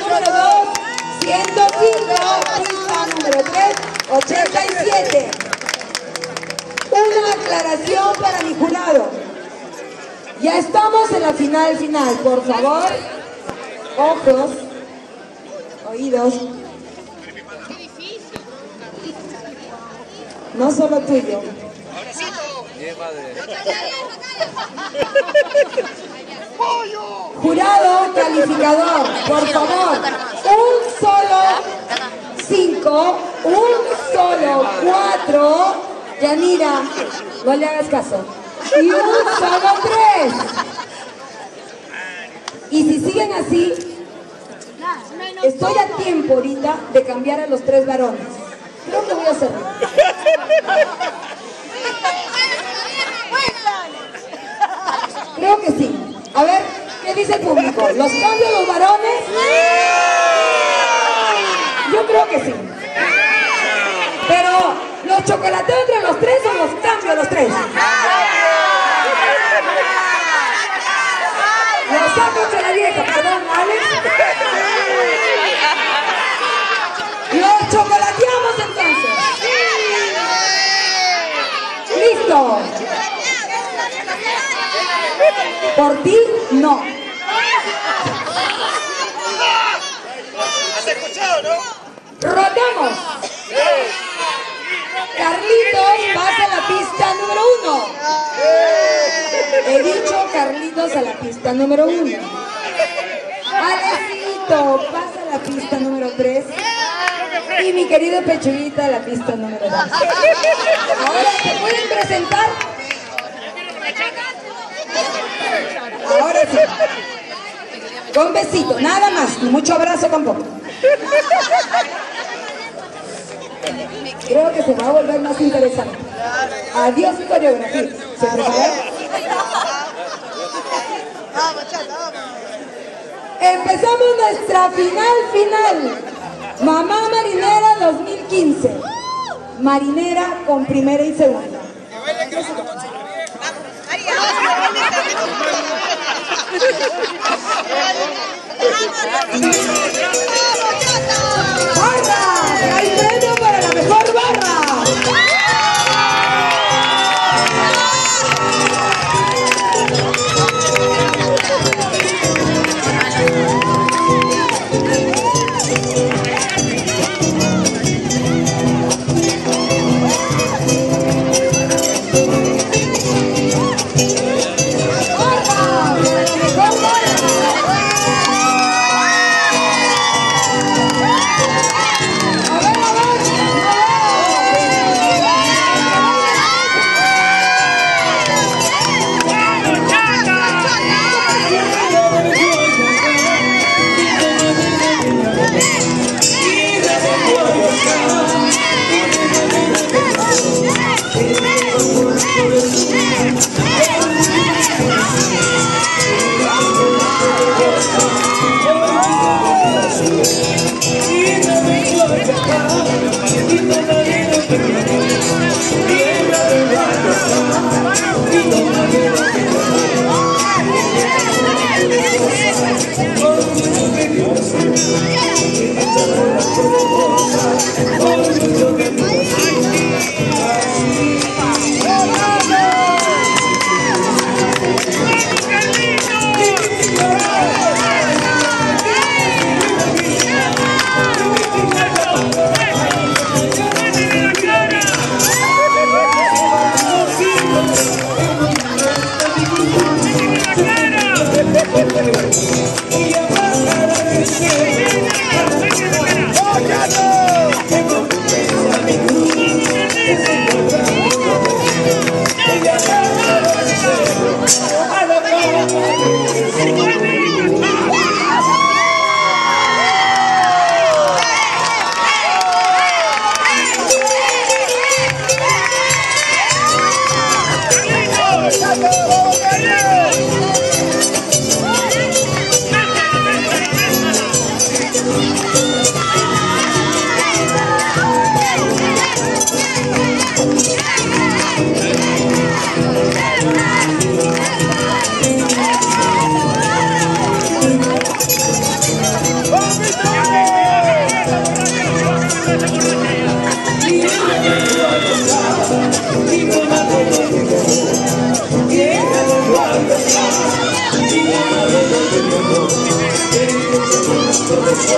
número 2, 105, pista número 3, 87. Una aclaración para mi jurado. Ya estamos en la final final, por favor. Ojos, oídos. No solo tuyo. Jurado calificador, por favor, un solo cinco, un solo cuatro, Yanira, no le hagas caso, y un solo tres. Y si siguen así, estoy a tiempo ahorita de cambiar a los tres varones. Creo que voy a hacerlo. Creo que sí. A ver, ¿qué dice el público? ¿Los cambio a los varones? Yo creo que sí. Pero, ¿los chocolateo entre los tres o los cambio a los tres? Los saco entre la vieja, perdón, Alex. Los chocolateamos entonces. Listo. Por ti, no. ¿Has escuchado, no? Rotamos. Carlitos pasa a la pista número uno. He dicho Carlitos a la pista número uno. Alejito pasa a la pista número tres. Y mi querido Pechuguita a la pista número dos. Ahora se pueden presentar. Ahora sí. Con besito, nada más. Y mucho abrazo tampoco. Creo que se va a volver más interesante. Adiós coreografía. ¿Se. Empezamos nuestra final final. Mamá Marinera 2015. Marinera con primera y segunda. Thank you. Woo!